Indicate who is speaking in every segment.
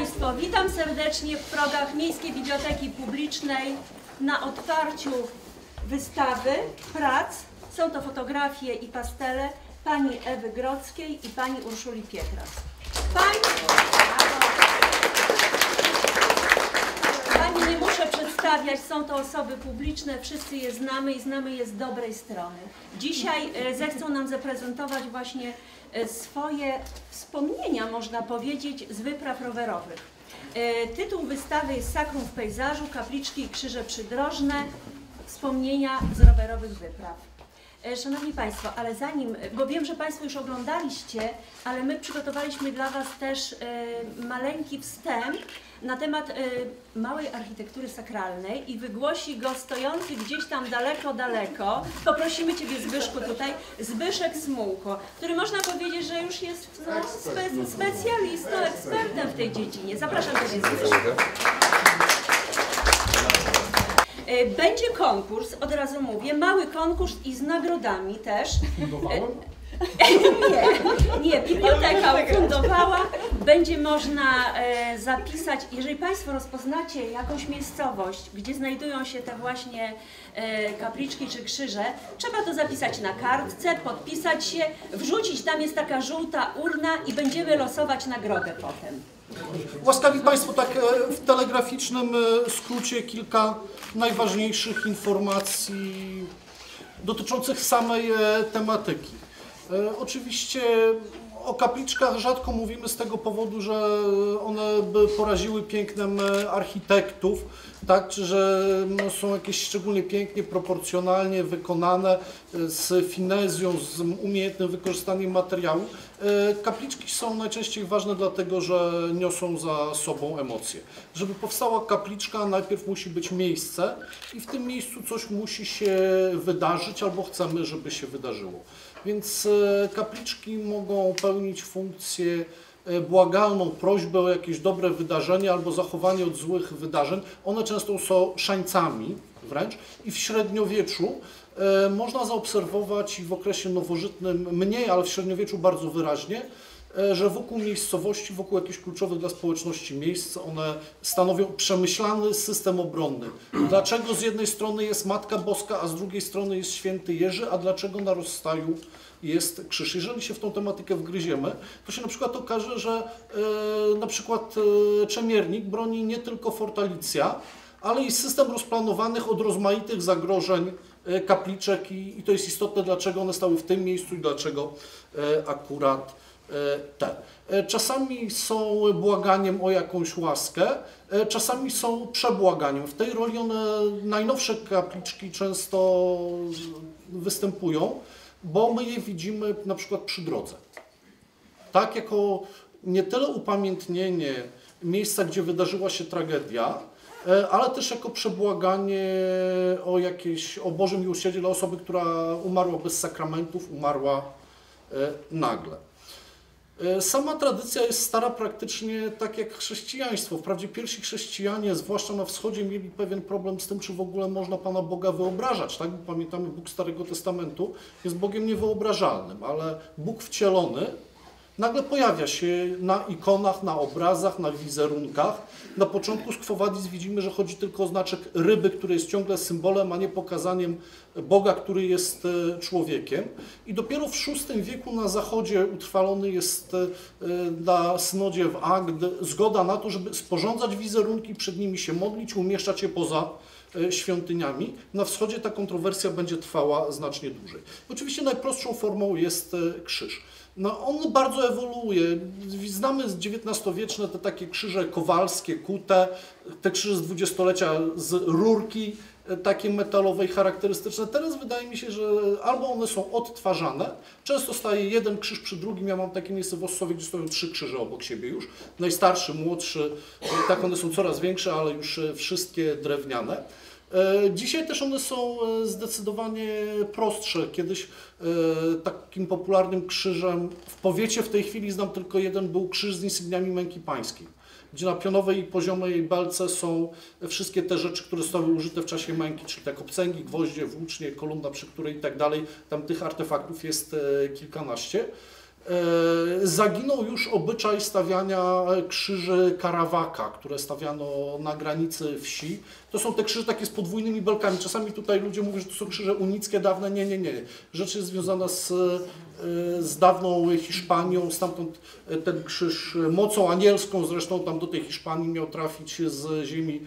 Speaker 1: Państwo, witam serdecznie w progach Miejskiej Biblioteki Publicznej na otwarciu wystawy prac. Są to fotografie i pastele pani Ewy Grodzkiej i pani Urszuli Pietras. Pani, pani nie muszę przedstawiać, są to osoby publiczne, wszyscy je znamy i znamy je z dobrej strony. Dzisiaj e, zechcą nam zaprezentować właśnie e, swoje wspomnienia, można powiedzieć, z wypraw rowerowych. E, Tytuł wystawy jest Sakrum w pejzażu, kapliczki i krzyże przydrożne, wspomnienia z rowerowych wypraw. Szanowni Państwo, ale zanim, bo wiem, że Państwo już oglądaliście, ale my przygotowaliśmy dla Was też maleńki wstęp na temat e, małej architektury sakralnej i wygłosi go stojący gdzieś tam daleko, daleko. Poprosimy Ciebie Zbyszku tutaj, Zbyszek Smułko, który można powiedzieć, że już jest no, spe, specjalistą, ekspertem w tej dziedzinie. Zapraszam Ciebie Zbyszku. E, Będzie konkurs, od razu mówię, mały konkurs i z nagrodami też.
Speaker 2: Budowałem?
Speaker 1: Nie, nie, biblioteka ufundowała. Będzie można e, zapisać, jeżeli Państwo rozpoznacie jakąś miejscowość, gdzie znajdują się te właśnie e, kapliczki czy krzyże, trzeba to zapisać na kartce, podpisać się, wrzucić, tam jest taka żółta urna i będziemy losować nagrodę potem.
Speaker 2: Łaskawi Państwo, tak e, w telegraficznym e, skrócie kilka najważniejszych informacji dotyczących samej e, tematyki. E, Oczywiście o kapliczkach rzadko mówimy z tego powodu, że one by poraziły pięknem e, architektów, tak, czy że no, są jakieś szczególnie pięknie, proporcjonalnie wykonane, e, z finezją, z umiejętnym wykorzystaniem materiału. Kapliczki są najczęściej ważne dlatego, że niosą za sobą emocje. Żeby powstała kapliczka, najpierw musi być miejsce i w tym miejscu coś musi się wydarzyć albo chcemy, żeby się wydarzyło. Więc e, kapliczki mogą pełnić funkcję e, błagalną, prośbę o jakieś dobre wydarzenie albo zachowanie od złych wydarzeń. One często są szańcami wręcz i w średniowieczu e, można zaobserwować i w okresie nowożytnym mniej, ale w średniowieczu bardzo wyraźnie, że wokół miejscowości, wokół jakichś kluczowych dla społeczności miejsc, one stanowią przemyślany system obronny. Dlaczego z jednej strony jest Matka Boska, a z drugiej strony jest Święty Jerzy, a dlaczego na rozstaju jest krzyż? Jeżeli się w tą tematykę wgryziemy, to się na przykład okaże, że e, na przykład e, Czemiernik broni nie tylko fortalicja, ale i system rozplanowanych od rozmaitych zagrożeń e, kapliczek i, i to jest istotne, dlaczego one stały w tym miejscu i dlaczego e, akurat e, te. E, Czasami są błaganiem o jakąś łaskę, e, czasami są przebłaganiem. W tej roli one, najnowsze kapliczki często występują, bo my je widzimy na przykład przy drodze. Tak, jako nie tyle upamiętnienie miejsca, gdzie wydarzyła się tragedia, e, ale też jako przebłaganie o jakieś, o Boże miłosierdzie dla osoby, która umarła bez sakramentów, umarła nagle. E, Sama tradycja jest stara praktycznie tak jak chrześcijaństwo. Wprawdzie pierwsi chrześcijanie, zwłaszcza na wschodzie, mieli pewien problem z tym, czy w ogóle można Pana Boga wyobrażać. Tak? Bo pamiętamy, Bóg Starego Testamentu jest Bogiem niewyobrażalnym, ale Bóg wcielony nagle pojawia się na ikonach, na obrazach, na wizerunkach. Na początku z Quo Vadis widzimy, że chodzi tylko o znaczek ryby, który jest ciągle symbolem, a nie pokazaniem Boga, który jest e, człowiekiem. I dopiero w VI wieku na zachodzie utrwalony jest e, na synodzie w Agd zgoda na to, żeby sporządzać wizerunki, przed nimi się modlić, umieszczać je poza e, świątyniami. Na wschodzie ta kontrowersja będzie trwała znacznie dłużej. Oczywiście najprostszą formą jest krzyż. No, on bardzo ewoluuje. Znamy XIX-wieczne te takie krzyże kowalskie, kute, te krzyże z dwudziestolecia z rurki e, takiej metalowej charakterystyczne. Teraz wydaje mi się, że albo one są odtwarzane, często staje jeden krzyż przy drugim. Ja mam takie miejsce w Ossowie, gdzie stoją trzy krzyże obok siebie już. Najstarszy, młodszy, e, tak one są coraz większe, ale już e, wszystkie drewniane. E, Dzisiaj też one są e, zdecydowanie prostsze. Kiedyś e, takim popularnym krzyżem w powiecie w tej chwili znam tylko jeden, był krzyż z insygniami męki pańskiej, gdzie na pionowej i poziomej belce są wszystkie te rzeczy, które zostały użyte w czasie męki, czyli te kopcęgi, gwoździe, włócznie, kolumna, przy której i tak dalej. Tam tych artefaktów jest kilkanaście. E, Zaginął już obyczaj stawiania krzyży karawaka, które stawiano na granicy wsi. To są te krzyże takie z podwójnymi belkami. Czasami tutaj ludzie mówią, że to są krzyże unickie, dawne. Nie, nie, nie. Rzecz jest związana z, e, z dawną Hiszpanią. Stamtąd ten krzyż mocą anielską, zresztą tam do tej Hiszpanii miał trafić z Ziemi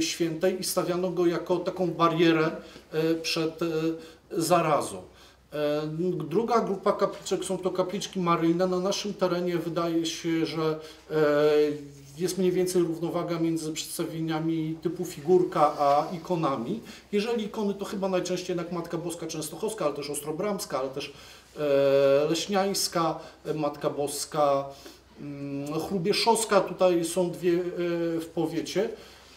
Speaker 2: Świętej i stawiano go jako taką barierę e, przed e, zarazą. E, Druga grupa kapliczek są to kapliczki maryjne. Na naszym terenie wydaje się, że e, jest mniej więcej równowaga między przedstawieniami typu figurka a ikonami. Jeżeli ikony, to chyba najczęściej jednak Matka Boska Częstochowska, ale też Ostrobramska, ale też e, Leśniańska, Matka Boska mm, Chrubieszowska. Tutaj są dwie w powiecie.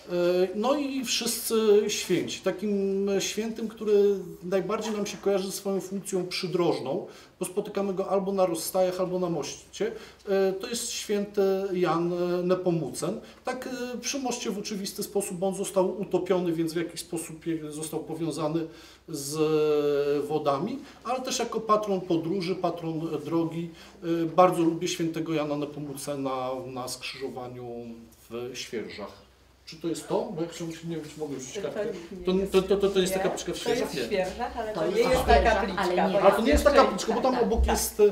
Speaker 2: E, No i wszyscy święci. Takim świętym, który najbardziej nam się kojarzy ze swoją funkcją przydrożną, bo spotykamy go albo na rozstajach, albo na moście, e, to jest święty Jan Nepomucen. Tak e, przy moście w oczywisty sposób on został utopiony, więc w jakiś sposób został powiązany z wodami, ale też jako patron podróży, patron drogi. Bardzo lubię świętego Jana Nepomucena na skrzyżowaniu w Świerżach. Czy to jest to? Bo ja chciałbym, nie wiem, czy mogę rzucić kartkę. To, to, to, to, to jest ta kapliczka w
Speaker 3: To jest
Speaker 2: Świeżach?
Speaker 3: w. Świeżach, ale to, nie
Speaker 4: jest
Speaker 3: ta
Speaker 4: Świeżach,
Speaker 3: kapliczka.
Speaker 4: ale
Speaker 2: to nie jest ta kapliczka, bo tam obok
Speaker 3: Tak,
Speaker 2: jest e,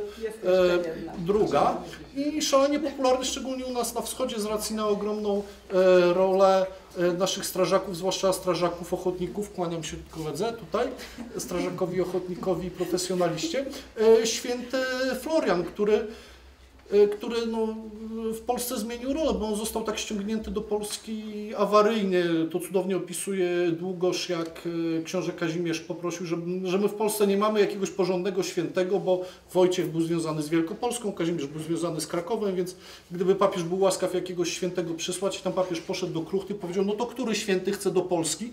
Speaker 2: druga i szalenie popularny, szczególnie u nas na wschodzie z racji na ogromną e, rolę e, naszych strażaków, zwłaszcza strażaków ochotników, kłaniam się koledze tutaj, strażakowi ochotnikowi profesjonaliście, e, święty Florian, który który no, w Polsce zmienił rolę, bo on został tak ściągnięty do Polski awaryjnie. To cudownie opisuje Długosz, jak e, książę Kazimierz poprosił, że, że my w Polsce nie mamy jakiegoś porządnego świętego, bo Wojciech był związany z Wielkopolską, Kazimierz był związany z Krakowem, więc gdyby papież był łaskaw jakiegoś świętego przysłać, tam papież poszedł do Kruchty i powiedział, no to który święty chce do Polski?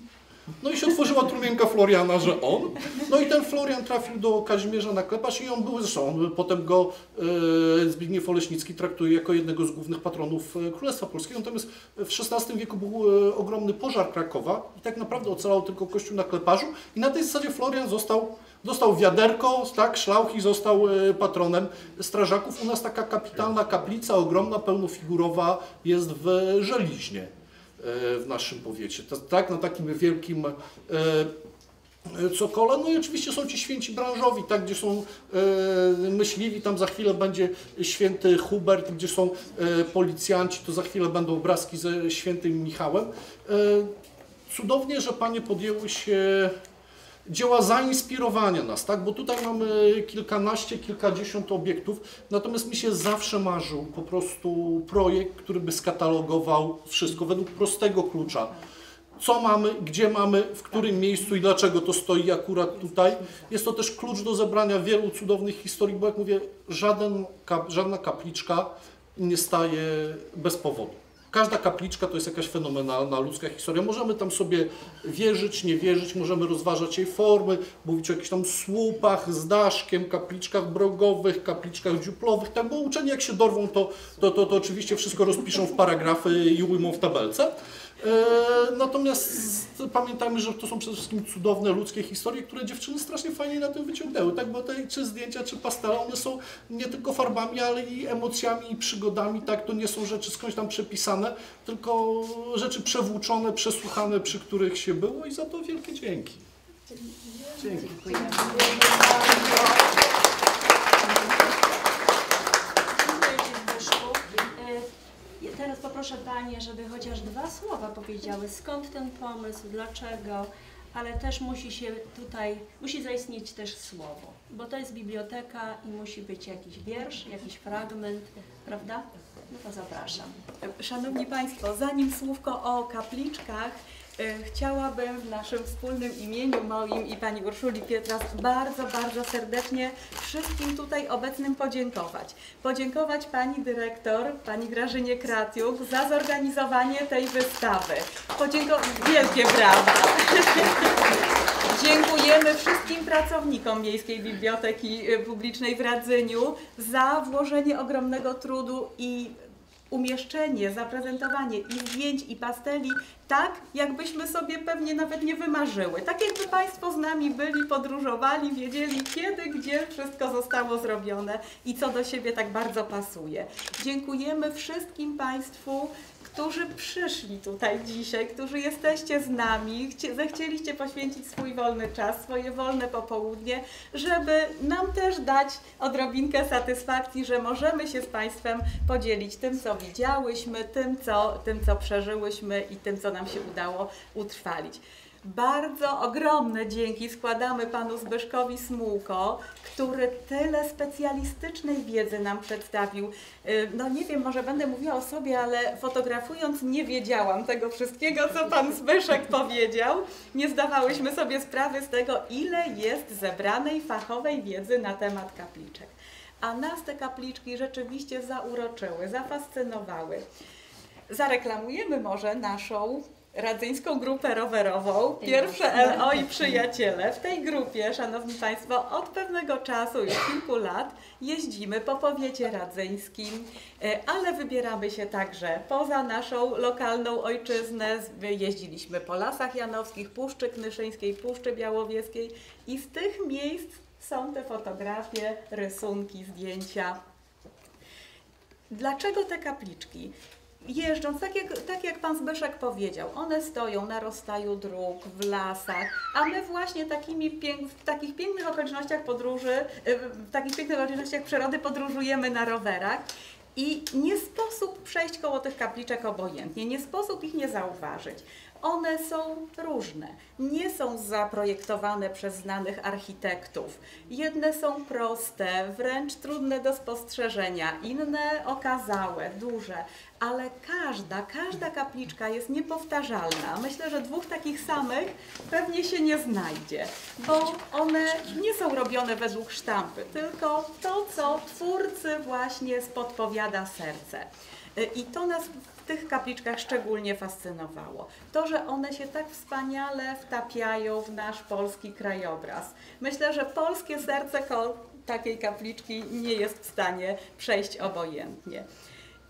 Speaker 2: No i się otworzyła trumienka Floriana, że on. No i ten Florian trafił do Kazimierza na klepacz i on był, zresztą on, potem go e, Zbigniew Oleśnicki traktuje jako jednego z głównych patronów e, Królestwa Polskiego. Natomiast w XVI wieku był e, ogromny pożar Krakowa i tak naprawdę ocalał tylko kościół na kleparzu i na tej zasadzie Florian został Dostał wiaderko, tak, szlauch i został e, patronem strażaków. U nas taka kapitalna kaplica, ogromna, pełnofigurowa jest w Żeliźnie w naszym powiecie. Tak, na takim wielkim e, e, cokole. No i oczywiście są ci święci branżowi, tak, gdzie są e, myśliwi, tam za chwilę będzie święty Hubert, gdzie są e, policjanci, to za chwilę będą obrazki ze świętym Michałem. E, cudownie, że panie podjęły się dzieła zainspirowania nas, tak? Bo tutaj mamy kilkanaście, kilkadziesiąt obiektów, natomiast mi się zawsze marzył po prostu projekt, który by skatalogował wszystko według prostego klucza. Co mamy, gdzie mamy, w którym miejscu i dlaczego to stoi akurat tutaj. Jest to też klucz do zebrania wielu cudownych historii, bo jak mówię, żaden, żadna kapliczka nie staje bez powodu. Każda kapliczka to jest jakaś fenomenalna ludzka historia. Możemy tam sobie wierzyć, nie wierzyć, możemy rozważać jej formy, mówić o jakichś tam słupach z daszkiem, kapliczkach brogowych, kapliczkach dziuplowych, tak, bo uczeni jak się dorwą, to, to, to, to oczywiście wszystko rozpiszą w paragrafy i ujmą w tabelce. E, Natomiast pamiętajmy, że to są przede wszystkim cudowne ludzkie historie, które dziewczyny strasznie fajnie na tym wyciągnęły, tak? Bo te czy zdjęcia, czy pastele, one są nie tylko farbami, ale i emocjami i przygodami, tak? To nie są rzeczy skądś tam przepisane, tylko rzeczy przewłóczone, przesłuchane, przy których się było i za to wielkie dzięki. Dzięki.
Speaker 1: Dziękuję Ci, Zbyszku. E, Teraz poproszę Panie, żeby chociaż dwa słowa powiedziały, skąd ten pomysł, dlaczego, ale też musi się tutaj, musi zaistnieć też słowo, bo to jest biblioteka i musi być jakiś wiersz, jakiś fragment, prawda? No to zapraszam.
Speaker 3: Szanowni Państwo, zanim słówko o kapliczkach, chciałabym w naszym wspólnym imieniu, moim i Pani Urszuli Pietras, bardzo, bardzo serdecznie wszystkim tutaj obecnym podziękować. Podziękować Pani Dyrektor, Pani Grażynie Kratiuk za zorganizowanie tej wystawy. Podziękować, wielkie brawa! Dziękujemy wszystkim pracownikom Miejskiej Biblioteki y, Publicznej w Radzyniu za włożenie ogromnego trudu i umieszczenie, zaprezentowanie i zdjęć, i pasteli tak, jakbyśmy sobie pewnie nawet nie wymarzyły. Tak jakby Państwo z nami byli, podróżowali, wiedzieli kiedy, gdzie wszystko zostało zrobione i co do siebie tak bardzo pasuje. Dziękujemy wszystkim Państwu, którzy przyszli tutaj dzisiaj, którzy jesteście z nami, chcie- zechcieliście poświęcić swój wolny czas, swoje wolne popołudnie, żeby nam też dać odrobinkę satysfakcji, że możemy się z Państwem podzielić tym, co widziałyśmy, tym, co, tym, co przeżyłyśmy i tym, co nam się udało utrwalić. Bardzo ogromne dzięki składamy panu Zbyszkowi Smułko, który tyle specjalistycznej wiedzy nam przedstawił. Y, No nie wiem, może będę mówiła o sobie, ale fotografując nie wiedziałam tego wszystkiego, co pan Zbyszek powiedział. Nie zdawałyśmy sobie sprawy z tego, ile jest zebranej fachowej wiedzy na temat kapliczek. A nas te kapliczki rzeczywiście zauroczyły, zafascynowały. Zareklamujemy może naszą radzyńską grupę rowerową, pierwsze LO i przyjaciele. W tej grupie, Szanowni Państwo, od pewnego czasu, już kilku lat, jeździmy po powiecie radzyńskim, e, ale wybieramy się także poza naszą lokalną ojczyznę. Jeździliśmy po Lasach Janowskich, Puszczy Knyszyńskiej, Puszczy Białowieskiej i z tych miejsc są te fotografie, rysunki, zdjęcia. Dlaczego te kapliczki? Jeżdżąc, tak jak, tak jak pan Zbyszek powiedział, one stoją na rozstaju dróg, w lasach, a my właśnie takimi pięk, w takich pięknych okolicznościach podróży, y, w takich pięknych okolicznościach przyrody podróżujemy na rowerach i nie sposób przejść koło tych kapliczek obojętnie, nie sposób ich nie zauważyć. One są różne, nie są zaprojektowane przez znanych architektów. Jedne są proste, wręcz trudne do spostrzeżenia, inne okazałe, duże, ale każda, każda kapliczka jest niepowtarzalna. Myślę, że dwóch takich samych pewnie się nie znajdzie, bo one nie są robione według sztampy, tylko to, co twórcy właśnie spodpowiada serce. I to nas tych kapliczkach szczególnie fascynowało. To, że one się tak wspaniale wtapiają w nasz polski krajobraz. Myślę, że polskie serce takiej kapliczki nie jest w stanie przejść obojętnie.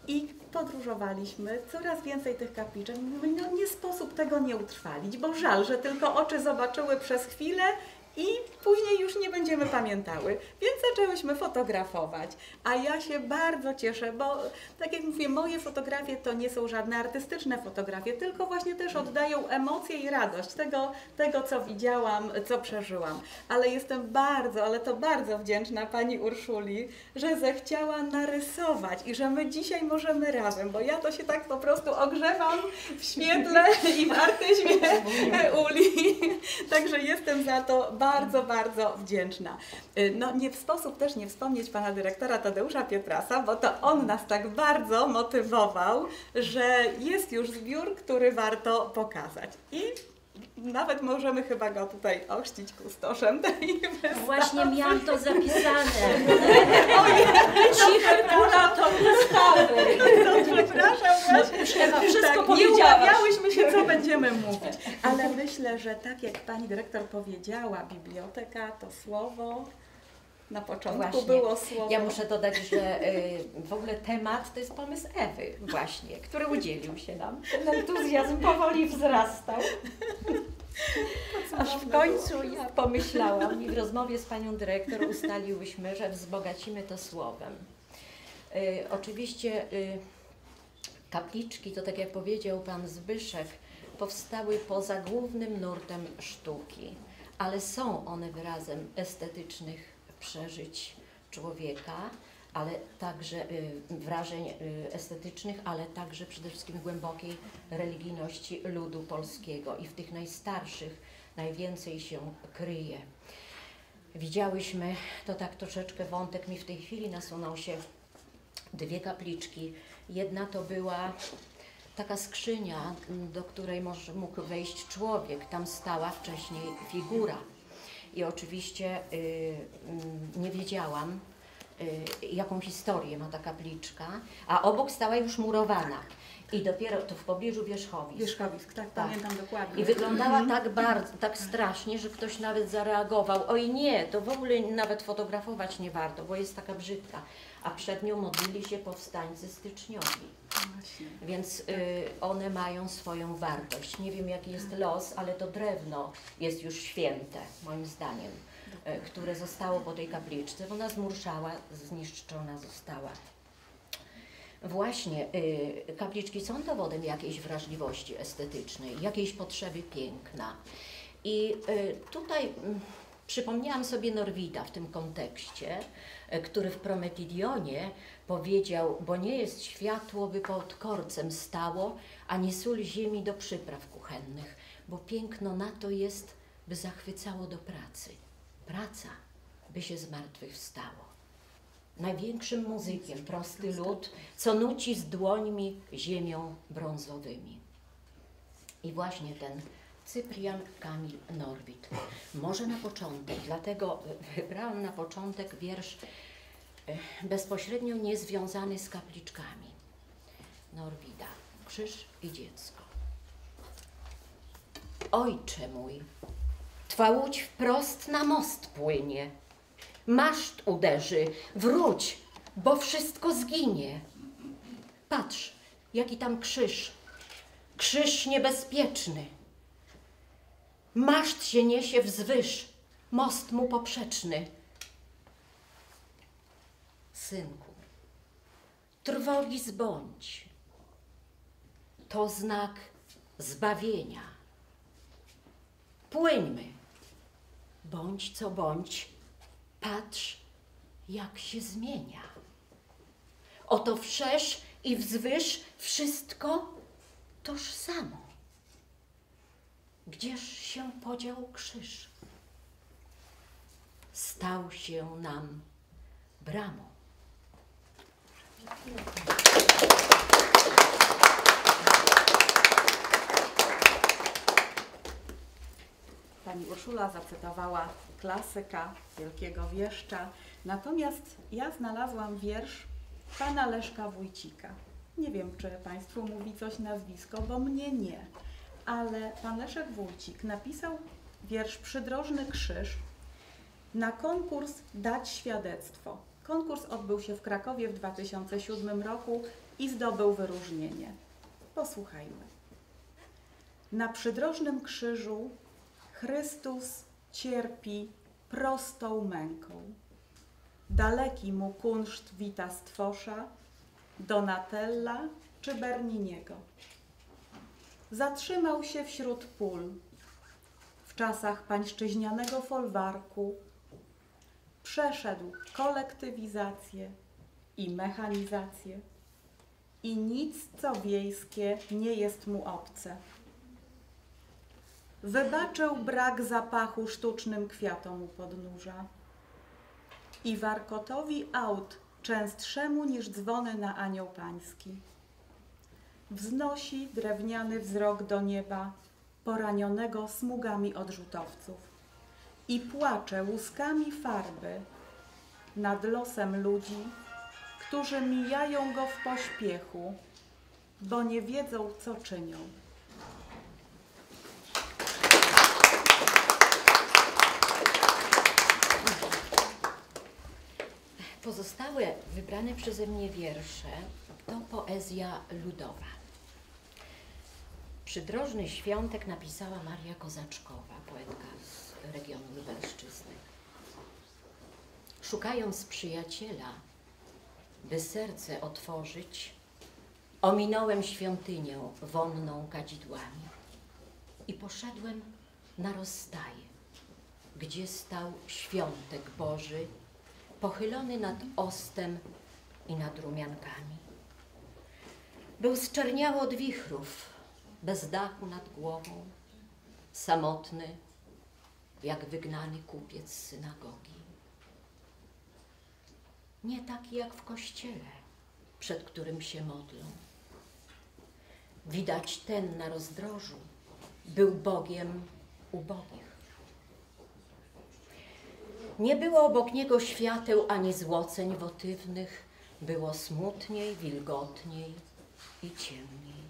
Speaker 3: I podróżowaliśmy, coraz więcej tych kapliczek. No nie sposób tego nie utrwalić, bo żal, że tylko oczy zobaczyły przez chwilę i później już nie będziemy pamiętały. Więc zaczęłyśmy fotografować. A ja się bardzo cieszę, bo tak jak mówię, moje fotografie to nie są żadne artystyczne fotografie, tylko właśnie też oddają emocje i radość tego, tego co widziałam, co przeżyłam. Ale jestem bardzo, ale to bardzo wdzięczna pani Urszuli, że zechciała narysować i że my dzisiaj możemy razem, bo ja to się tak po prostu ogrzewam w świetle i w artyzmie Uli. Także jestem za to bardzo, bardzo wdzięczna. Y, No nie w sposób też nie wspomnieć pana dyrektora Tadeusza Pietrasa, bo to on nas tak bardzo motywował, że jest już zbiór, który warto pokazać. I nawet możemy chyba go tutaj ochrzcić kustoszem tej wystawy.
Speaker 1: Właśnie miałam to zapisane. Cichy kurator wystawy.
Speaker 3: No, przepraszam właśnie.
Speaker 1: Ewa, wszystko
Speaker 3: tak, nie umawiałyśmy się, co będziemy mówić. Ale myślę, że tak jak pani dyrektor powiedziała, biblioteka to słowo. Na początku
Speaker 4: Właśnie.
Speaker 3: było słowo.
Speaker 4: Ja muszę dodać, że y, w ogóle temat to jest pomysł Ewy właśnie, który udzielił się nam. Ten entuzjazm powoli wzrastał. Aż w końcu ja pomyślałam i w rozmowie z panią dyrektor ustaliłyśmy, że wzbogacimy to słowem. Y, oczywiście y, kapliczki, to tak jak powiedział pan Zbyszek, powstały poza głównym nurtem sztuki, ale są one wyrazem estetycznych przeżyć człowieka, ale także y, wrażeń y, estetycznych, ale także przede wszystkim głębokiej religijności ludu polskiego i w tych najstarszych najwięcej się kryje. Widziałyśmy, to tak troszeczkę wątek mi w tej chwili nasunął się, dwie kapliczki. Jedna to była taka skrzynia, do której mógł wejść człowiek. Tam stała wcześniej figura. I oczywiście y, mm, nie wiedziałam, jaką historię ma ta kapliczka, a obok stała już murowana. I dopiero to w pobliżu wierzchowisk.
Speaker 3: Wierzchowisk, tak,
Speaker 4: Tak.
Speaker 3: pamiętam dokładnie.
Speaker 4: I wyglądała tak bardzo, tak strasznie, że ktoś nawet zareagował. Oj nie, to w ogóle nawet fotografować nie warto, bo jest taka brzydka. a przed nią modlili się powstańcy styczniowi.
Speaker 3: Właśnie.
Speaker 4: Więc y, one mają swoją wartość. Nie wiem jaki jest los, ale to drewno jest już święte, moim zdaniem, y, które zostało po tej kapliczce, bo ona zmurszała, zniszczona została. Właśnie y, kapliczki są dowodem jakiejś wrażliwości estetycznej, jakiejś potrzeby piękna. I y, tutaj mm, przypomniałam sobie Norwida w tym kontekście, y, który w Prometidionie powiedział, bo nie jest światło, by pod korcem stało, ani sól ziemi do przypraw kuchennych, bo piękno na to jest, by zachwycało do pracy. Praca, by się z martwych wstało. Największym muzykiem prosty lud, co nuci z dłońmi ziemią brązowymi. I właśnie ten Cyprian Kamil Norwid. Może na początek, dlatego wybrałam na początek wiersz e, bezpośrednio niezwiązany z kapliczkami Norwida. Krzyż i dziecko. Ojcze mój, Twa łódź wprost na most płynie. Maszt uderzy, wróć, bo wszystko zginie. Patrz, jaki tam krzyż. Krzyż niebezpieczny. Maszt się niesie wzwyż, most mu poprzeczny. Synku, trwogi zbądź. To znak zbawienia. Płyńmy. Bądź co bądź, patrz, jak się zmienia. Oto wszerz i wzwyż wszystko tożsamo. Gdzież się podział krzyż? Stał się nam bramą.
Speaker 3: Pani Urszula zacytowała klasyka wielkiego wieszcza, natomiast ja znalazłam wiersz pana Leszka Wójcika. Nie wiem, czy Państwu mówi coś nazwisko, bo mnie nie, ale pan Leszek Wójcik napisał wiersz Przydrożny Krzyż na konkurs Dać Świadectwo. Konkurs odbył się w Krakowie w 2007 roku i zdobył wyróżnienie. Posłuchajmy. Na przydrożnym krzyżu Chrystus cierpi prostą męką. Daleki mu kunszt wita stwosza, Donatella czy Berniniego. Zatrzymał się wśród pól, w czasach pańszczyźnianego folwarku, przeszedł kolektywizację i mechanizację i nic, co wiejskie, nie jest mu obce. Wybaczył brak zapachu sztucznym kwiatom u podnóża i warkotowi aut częstszemu niż dzwony na anioł pański. Wznosi drewniany wzrok do nieba, poranionego smugami odrzutowców i płacze łuskami farby nad losem ludzi, którzy mijają go w pośpiechu, bo nie wiedzą, co czynią.
Speaker 4: Pozostałe wybrane przeze mnie wiersze to poezja ludowa. Przydrożny świątek napisała Maria Kozaczkowa, poetka z regionu Lubelszczyzny. Szukając przyjaciela, by serce otworzyć, ominąłem świątynię wonną kadzidłami i poszedłem na rozstaje, gdzie stał świątek Boży, pochylony nad ostem i nad rumiankami. Był zczerniały od wichrów, bez dachu nad głową, samotny, jak wygnany kupiec synagogi. Nie taki jak w kościele, przed którym się modlą. Widać ten na rozdrożu był Bogiem ubogich. Nie było obok niego świateł ani złoceń wotywnych, było smutniej, wilgotniej i ciemniej.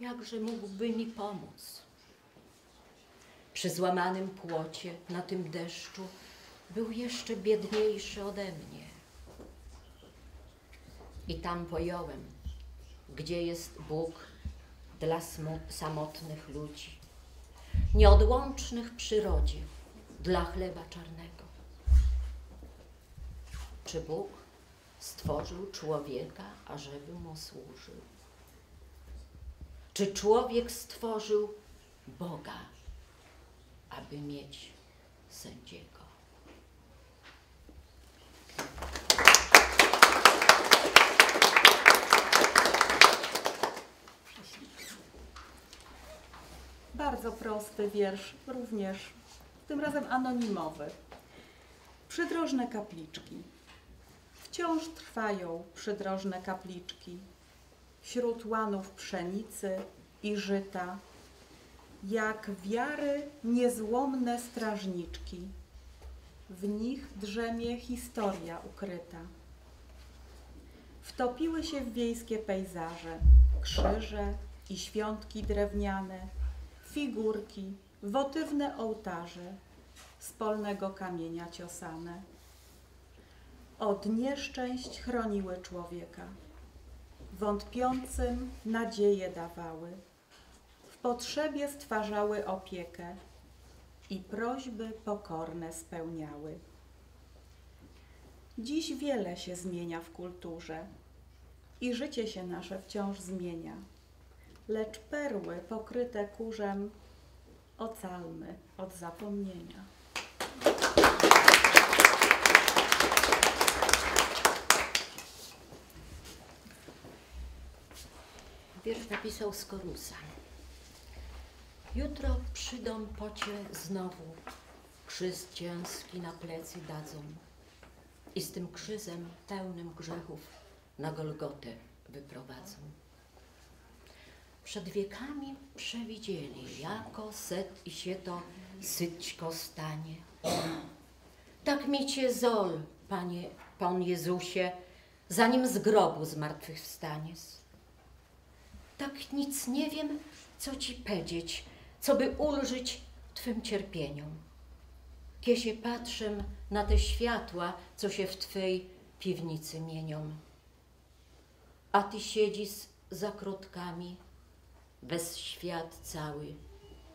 Speaker 4: Jakże mógłby mi pomóc? Przy złamanym płocie, na tym deszczu, był jeszcze biedniejszy ode mnie. i tam pojąłem, gdzie jest Bóg dla samotnych ludzi, nieodłącznych przyrodzie, dla chleba czarnego. Czy Bóg stworzył człowieka, ażeby mu służył? Czy człowiek stworzył Boga, aby mieć sędziego?
Speaker 3: Bardzo prosty wiersz, również tym razem anonimowy. Przydrożne kapliczki. Wciąż trwają przydrożne kapliczki. Wśród łanów pszenicy i żyta, jak wiary niezłomne strażniczki. W nich drzemie historia ukryta. Wtopiły się w wiejskie pejzaże, krzyże i świątki drewniane, figurki, wotywne ołtarze, z polnego kamienia ciosane. Od nieszczęść chroniły człowieka, wątpiącym nadzieję dawały, w potrzebie stwarzały opiekę i prośby pokorne spełniały. Dziś wiele się zmienia w kulturze i życie się nasze wciąż zmienia lecz perły pokryte kurzem ocalmy od zapomnienia.
Speaker 4: Wiersz napisał Skorusa. Jutro przydą pocie znowu, krzyż ciężki na plecy dadzą i z tym krzyżem pełnym grzechów na Golgotę wyprowadzą. Przed wiekami przewidzieli, jako set i się to syćko stanie. Tak mi cię zol, Panie, Pan Jezusie, zanim z grobu zmartwychwstaniesz. Tak nic nie wiem, co ci powiedzieć, co by ulżyć Twym cierpieniom. Kiesie patrzę na te światła, co się w Twej piwnicy mienią. A Ty siedzisz za krotkami, bez świat cały,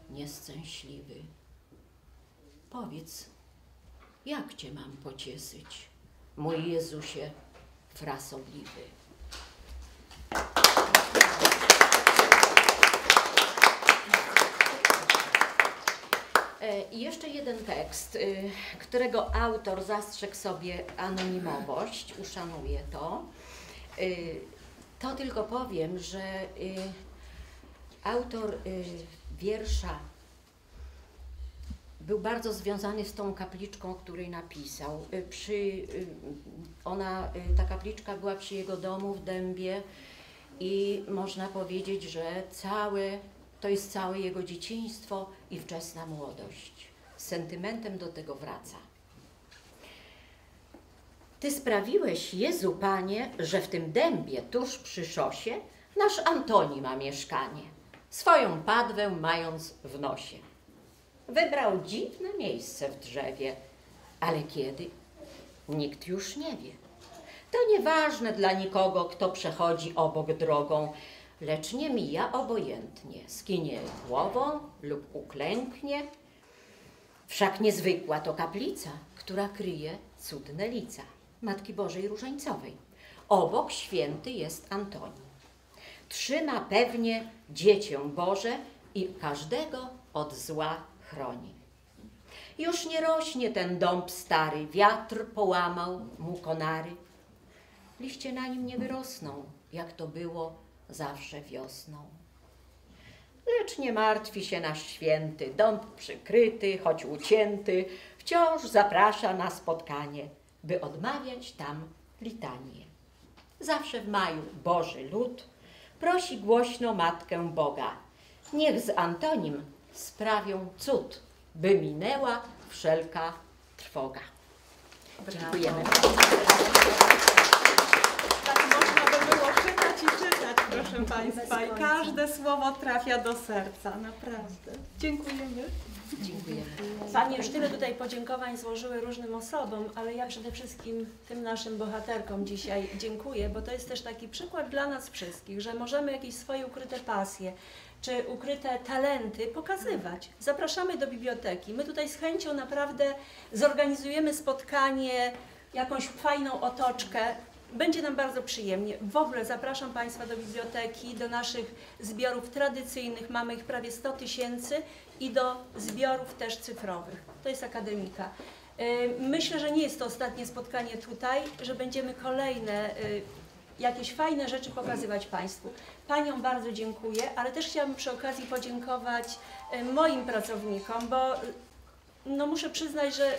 Speaker 4: nieszczęśliwy. Powiedz, jak Cię mam pocieszyć, mój Jezusie frasobliwy? E, I jeszcze jeden tekst, y, którego autor zastrzegł sobie anonimowość, uszanuję to. Y, To tylko powiem, że y, autor y, wiersza był bardzo związany z tą kapliczką, której napisał. Y, Przy, y, ona, ta kapliczka była przy jego domu w Dębie i można powiedzieć, że całe, to jest całe jego dzieciństwo i wczesna młodość. Z sentymentem do tego wraca. Ty sprawiłeś, Jezu Panie, że w tym dębie tuż przy szosie nasz Antoni ma mieszkanie, swoją padwę mając w nosie. Wybrał dziwne miejsce w drzewie, ale kiedy? Nikt już nie wie. To nieważne dla nikogo, kto przechodzi obok drogą, lecz nie mija obojętnie, skinie głową lub uklęknie. Wszak niezwykła to kaplica, która kryje cudne lica Matki Bożej Różańcowej. Obok święty jest Antoni. Trzyma pewnie dziecię Boże i każdego od zła chroni. Już nie rośnie ten dąb stary, wiatr połamał mu konary. Liście na nim nie wyrosną, jak to było zawsze wiosną. Lecz nie martwi się nasz święty, dąb przykryty, choć ucięty, wciąż zaprasza na spotkanie, by odmawiać tam litanie. Zawsze w maju Boży lud prosi głośno Matkę Boga, niech z Antonim sprawią cud, by minęła wszelka trwoga. Dziękujemy.
Speaker 3: Tak można by było czytać i czytać, proszę Państwa, i każde słowo trafia do serca, naprawdę. Dziękujemy.
Speaker 4: Dziękujemy.
Speaker 1: Panie już tyle tutaj podziękowań złożyły różnym osobom, ale ja przede wszystkim tym naszym bohaterkom dzisiaj dziękuję, bo to jest też taki przykład dla nas wszystkich, że możemy jakieś swoje ukryte pasje czy ukryte talenty pokazywać. Zapraszamy do biblioteki. My tutaj z chęcią naprawdę zorganizujemy spotkanie, jakąś fajną otoczkę. Będzie nam bardzo przyjemnie. W ogóle zapraszam Państwa do biblioteki, do naszych zbiorów tradycyjnych. Mamy ich prawie 100 tysięcy i do zbiorów też cyfrowych. To jest akademika. Y, Myślę, że nie jest to ostatnie spotkanie tutaj, że będziemy kolejne y, jakieś fajne rzeczy pokazywać Państwu. Paniom bardzo dziękuję, ale też chciałabym przy okazji podziękować y, moim pracownikom, bo no muszę przyznać, że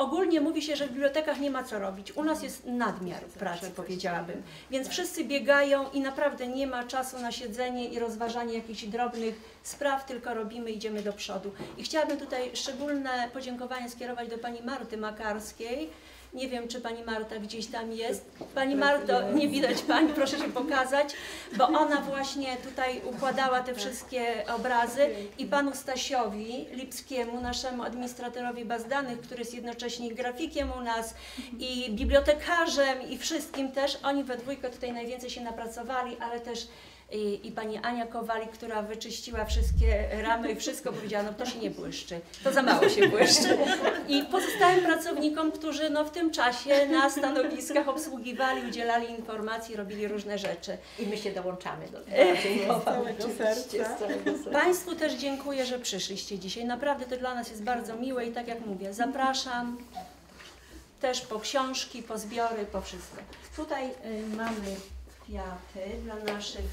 Speaker 1: Ogólnie mówi się, że w bibliotekach nie ma co robić. U nas jest nadmiar pracy, powiedziałabym. Więc wszyscy biegają i naprawdę nie ma czasu na siedzenie i rozważanie jakichś drobnych spraw, tylko robimy, idziemy do przodu. I chciałabym tutaj szczególne podziękowanie skierować do pani Marty Makarskiej. Nie wiem, czy pani Marta gdzieś tam jest. Pani Marto, nie widać pani, proszę się pokazać, bo ona właśnie tutaj układała te wszystkie obrazy i panu Stasiowi Lipskiemu, naszemu administratorowi baz danych, który jest jednocześnie grafikiem u nas i bibliotekarzem i wszystkim też, oni we dwójkę tutaj najwięcej się napracowali, ale też i, i pani Ania Kowalik, która wyczyściła wszystkie ramy i wszystko powiedziała, no to się nie błyszczy, to za mało się błyszczy. I pozostałym pracownikom, którzy no w tym czasie na stanowiskach obsługiwali, udzielali informacji, robili różne rzeczy.
Speaker 4: I my się dołączamy do tego.
Speaker 3: Z całego serca.
Speaker 1: Państwu też dziękuję, że przyszliście dzisiaj. Naprawdę to dla nas jest bardzo miłe i tak jak mówię, zapraszam też po książki, po zbiory, po wszystko. Tutaj y, mamy kwiaty dla naszych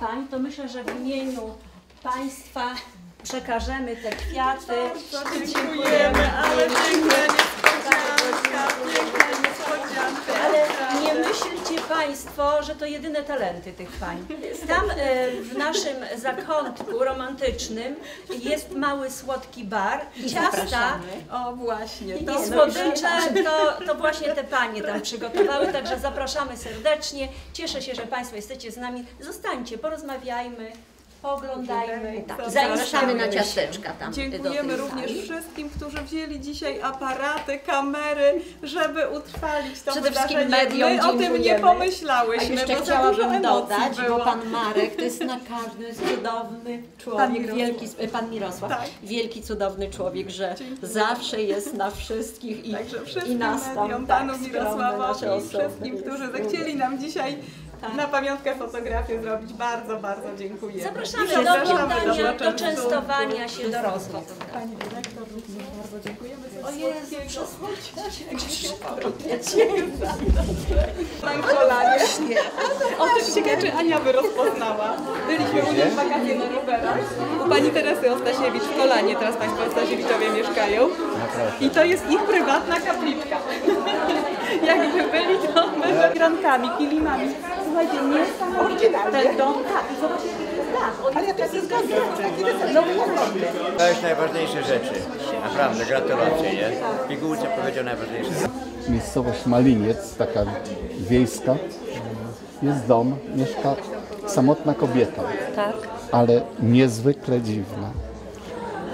Speaker 1: pań. To myślę, że w imieniu Państwa przekażemy te kwiaty.
Speaker 3: Bardzo dziękujemy, ale piękna niespodzianka, piękna niespodzianka.
Speaker 1: Ale nie myślcie Państwo, że to jedyne talenty tych pań. Tam e, w naszym zakątku romantycznym jest mały słodki bar i ciasta.
Speaker 3: O właśnie,
Speaker 1: i
Speaker 3: to
Speaker 1: słodycze to, to właśnie te panie tam przygotowały, także zapraszamy serdecznie. Cieszę się, że Państwo jesteście z nami. Zostańcie, porozmawiajmy, pooglądajmy,
Speaker 3: Tak,
Speaker 4: Zapraszamy na ciasteczka tam.
Speaker 3: Dziękujemy również
Speaker 4: sali.
Speaker 3: wszystkim, którzy wzięli dzisiaj aparaty, kamery, żeby utrwalić to
Speaker 4: Przede wszystkim
Speaker 3: wydarzenie.
Speaker 4: mediom
Speaker 3: My o tym nie
Speaker 4: dziękujemy. A
Speaker 3: pomyślałyśmy,
Speaker 4: jeszcze chciałabym dodać,
Speaker 3: było.
Speaker 4: bo pan Marek to jest na każdym jest cudowny człowiek,
Speaker 3: Pan Mirosław.
Speaker 4: wielki, pan Mirosław,
Speaker 3: Tak.
Speaker 4: wielki cudowny człowiek, że
Speaker 3: Dziękuję.
Speaker 4: zawsze jest na wszystkich i,
Speaker 3: Także
Speaker 4: i
Speaker 3: wszystkim
Speaker 4: nas tam
Speaker 3: mediom,
Speaker 4: tak,
Speaker 3: panu Mirosławowi i wszystkim, którzy zechcieli nam dzisiaj na pamiątkę fotografię zrobić. Bardzo, bardzo dziękuję.
Speaker 1: Zapraszamy do oglądania, do
Speaker 3: poczęstunek.
Speaker 1: częstowania się, do rozmów.
Speaker 3: Pani dyrektor, również bardzo dziękujemy za
Speaker 1: O Jezu,
Speaker 3: Na kolanie. O tym ciekawe, czy Ania by rozpoznała. Byliśmy u niej w wakacje na rowerach. U pani Teresy Ostasiewicz w Kolanie, teraz państwo Ostasiewiczowie mieszkają. I to jest ich prywatna kapliczka. Jakby byli to my grankami, kilimami. Słuchajcie, niesamowite. Ten dom, tak, i zobaczcie, jaki jest las. On jest taki No właśnie.
Speaker 5: To jest najważniejsze rzeczy. Naprawdę, gratulacje, nie? W pigułce powiedział najważniejsze rzeczy.
Speaker 6: miejscowość Maliniec, taka wiejska. Jest dom, mieszka samotna kobieta,
Speaker 4: Tak.
Speaker 6: ale niezwykle dziwna.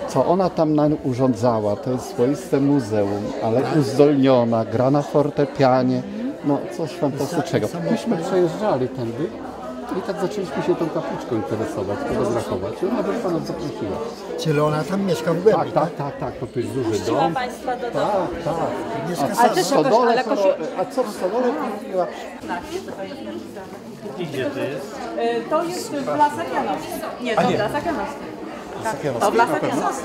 Speaker 6: Co ona tam nam urządzała, to jest swoiste muzeum, ale uzdolniona, gra na fortepianie, no coś fantastycznego. Myśmy przejeżdżali tędy i tak zaczęliśmy się tą kapliczką interesować, fotografować. I ona by pana zaprosiła.
Speaker 7: Czyli ona tam mieszka w
Speaker 6: Tak,
Speaker 7: głębi.
Speaker 6: tak, tak, tak, to tu jest duży
Speaker 1: Puściła
Speaker 6: dom.
Speaker 1: Państwa do domu.
Speaker 6: Tak, tak.
Speaker 7: Mieszka
Speaker 6: A
Speaker 7: sama.
Speaker 6: co w stodole, a co w stodole kupiła?
Speaker 3: To jest w Lasach Janowskich. Nie, to w Lasach Janowskich. W Lasach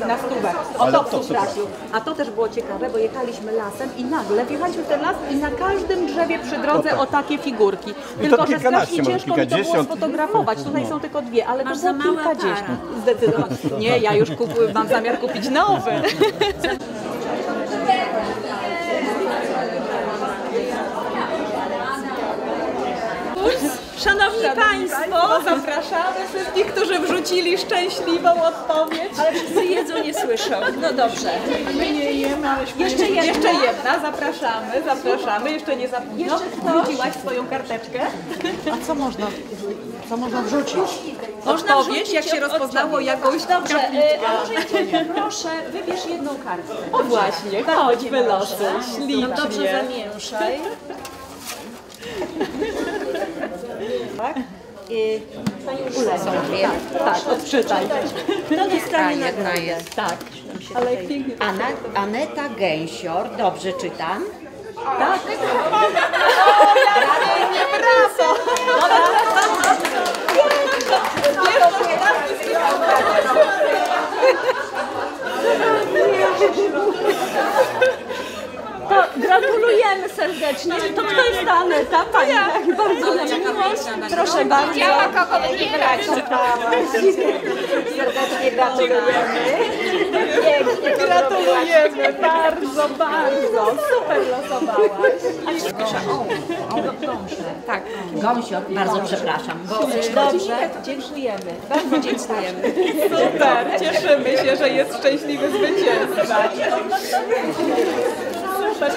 Speaker 3: na stówę. O to, to trafił. A to też było ciekawe, bo jechaliśmy lasem i nagle wjechaliśmy w ten las i na każdym drzewie przy drodze o takie figurki. Tylko, że strasznie ciężko mi to było sfotografować. Tutaj są tylko dwie, ale
Speaker 1: Masz
Speaker 3: to było kilkadziesiąt. Zdecydowanie. Nie, ja już kup, mam zamiar kupić nowy.
Speaker 1: Szanowni Państwo,
Speaker 3: Zapraszamy wszystkich, którzy wrzucili szczęśliwą odpowiedź.
Speaker 1: ale wszyscy jedzą, nie słyszą. No dobrze.
Speaker 3: My nie jemy, ale
Speaker 1: Jeszcze jedna.
Speaker 3: Jeszcze jedna, zapraszamy, zapraszamy. Jeszcze nie za późno.
Speaker 1: Jeszcze ktoś?
Speaker 3: Wrzuciłaś swoją karteczkę.
Speaker 7: A co można, co można wrzucić?
Speaker 1: Można
Speaker 3: Odpowiedź,
Speaker 1: wrzucić
Speaker 3: jak się rozpoznało jakąś
Speaker 1: Dobrze, e, a może Jaceniu, proszę, wybierz jedną kartkę.
Speaker 3: O właśnie, chodź, wylosuj.
Speaker 1: No dobrze
Speaker 3: Ślicznie.
Speaker 1: zamieszaj.
Speaker 4: Tak? I są dwie.
Speaker 3: Tak, odczytaj.
Speaker 1: Kto
Speaker 4: A
Speaker 1: dostanie
Speaker 4: jedna
Speaker 1: nagrodę?
Speaker 4: jest.
Speaker 3: Tak, ale pięknie.
Speaker 4: Ana, Aneta Gęsior, dobrze czytam?
Speaker 3: Tak.
Speaker 1: To gratulujemy serdecznie. To kto jest ta Aneta? Pani, tak, bardzo nam miło. Proszę bardzo.
Speaker 4: Serdecznie gratulujemy.
Speaker 3: Gratulujemy bardzo, bardzo. Super losowałaś.
Speaker 4: Tak, Gąsio, bardzo przepraszam,
Speaker 1: Dobrze, dziękujemy. Bardzo dziękujemy.
Speaker 3: Super, cieszymy się, że jest szczęśliwy zwycięzca. Super.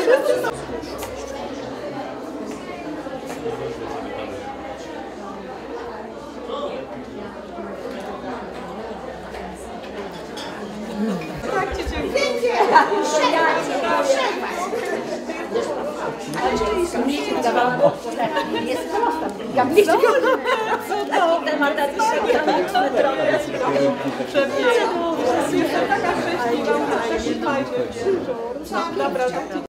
Speaker 3: Tak, cię dziękuję.
Speaker 4: jest prosta. Gabliczka.
Speaker 3: Cudownie. Przepięknie. Jestem taka szczęśliwa, taki fajny. Dobra, to